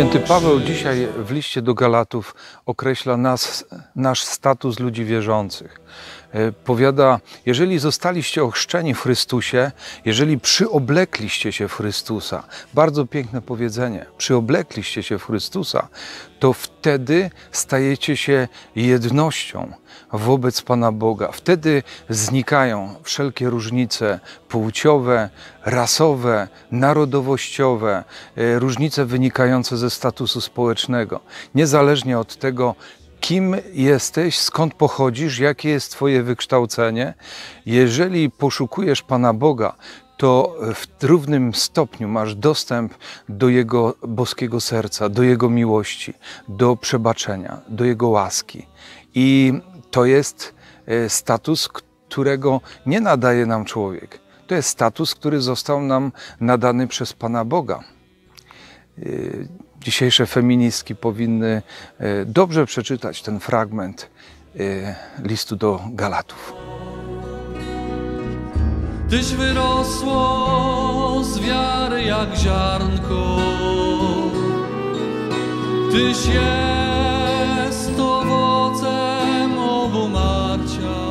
Święty Paweł dzisiaj w liście do Galatów określa nas, nasz status ludzi wierzących. E, Powiada, jeżeli zostaliście ochrzczeni w Chrystusie, jeżeli przyoblekliście się w Chrystusa, bardzo piękne powiedzenie, przyoblekliście się w Chrystusa, to wtedy stajecie się jednością wobec Pana Boga. Wtedy znikają wszelkie różnice płciowe, rasowe, narodowościowe, e, różnice wynikające ze statusu społecznego. Niezależnie od tego, kim jesteś, skąd pochodzisz, jakie jest Twoje wykształcenie, jeżeli poszukujesz Pana Boga, to w równym stopniu masz dostęp do Jego boskiego serca, do Jego miłości, do przebaczenia, do Jego łaski. I to jest e, status, którego nie nadaje nam człowiek. To jest status, który został nam nadany przez Pana Boga dzisiejsze feministki powinny e, dobrze przeczytać ten fragment e, listu do Galatów. Tyś wyrosło z wiary jak ziarnko, Tyś jest owocem obu marcia.